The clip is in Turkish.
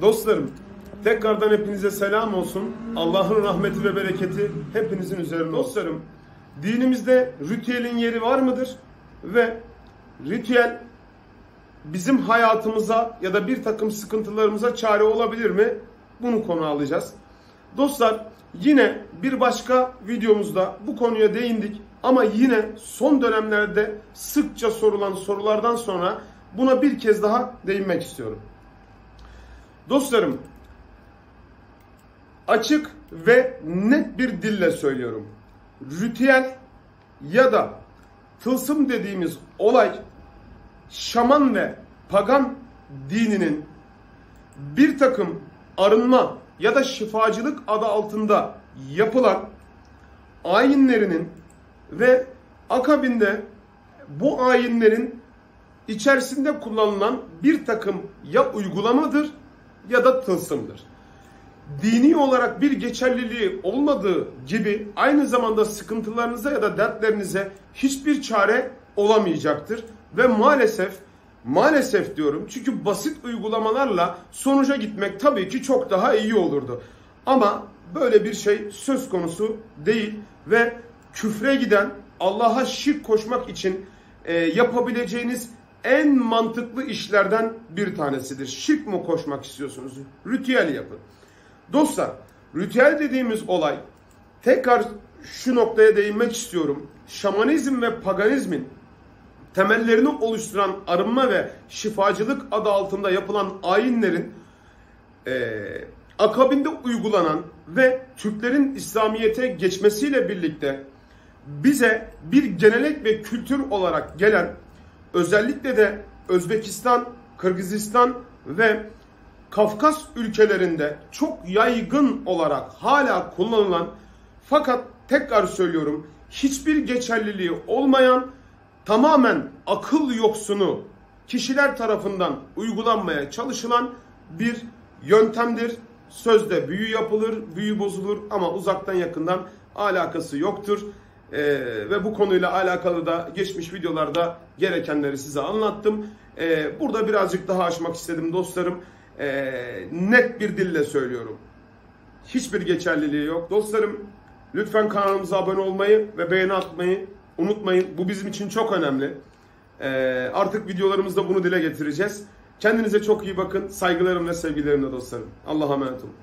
Dostlarım, tekrardan hepinize selam olsun. Allah'ın rahmeti ve bereketi hepinizin üzerine olsun. Dostlarım, dinimizde ritüelin yeri var mıdır? Ve ritüel bizim hayatımıza ya da bir takım sıkıntılarımıza çare olabilir mi? Bunu konu alacağız. Dostlar, yine bir başka videomuzda bu konuya değindik. Ama yine son dönemlerde sıkça sorulan sorulardan sonra buna bir kez daha değinmek istiyorum. Dostlarım, açık ve net bir dille söylüyorum. Ritüel ya da tılsım dediğimiz olay şaman ve pagan dininin bir takım arınma ya da şifacılık adı altında yapılan ayinlerinin ve akabinde bu ayinlerin içerisinde kullanılan bir takım ya uygulamadır ya da tılsımdır. Dini olarak bir geçerliliği olmadığı gibi aynı zamanda sıkıntılarınıza ya da dertlerinize hiçbir çare olamayacaktır. Ve maalesef, maalesef diyorum çünkü basit uygulamalarla sonuca gitmek tabii ki çok daha iyi olurdu. Ama böyle bir şey söz konusu değil ve küfre giden Allah'a şirk koşmak için e, yapabileceğiniz en mantıklı işlerden bir tanesidir. Şirk mi koşmak istiyorsunuz? Ritüel yapın. Dostlar, ritüel dediğimiz olay tekrar şu noktaya değinmek istiyorum. Şamanizm ve paganizmin temellerini oluşturan arınma ve şifacılık adı altında yapılan ayinlerin e, akabinde uygulanan ve Türklerin İslamiyet'e geçmesiyle birlikte bize bir gelenek ve kültür olarak gelen özellikle de Özbekistan, Kırgızistan ve Kafkas ülkelerinde çok yaygın olarak hala kullanılan fakat tekrar söylüyorum hiçbir geçerliliği olmayan tamamen akıl yoksunu kişiler tarafından uygulanmaya çalışılan bir yöntemdir. Sözde büyü yapılır, büyü bozulur ama uzaktan yakından alakası yoktur. Ee, ve bu konuyla alakalı da geçmiş videolarda gerekenleri size anlattım. Ee, burada birazcık daha açmak istedim dostlarım. Ee, net bir dille söylüyorum. Hiçbir geçerliliği yok. Dostlarım lütfen kanalımıza abone olmayı ve beğeni atmayı unutmayın. Bu bizim için çok önemli. Ee, artık videolarımızda bunu dile getireceğiz. Kendinize çok iyi bakın. Saygılarım ve sevgilerimle dostlarım. Allah'a emanet olun.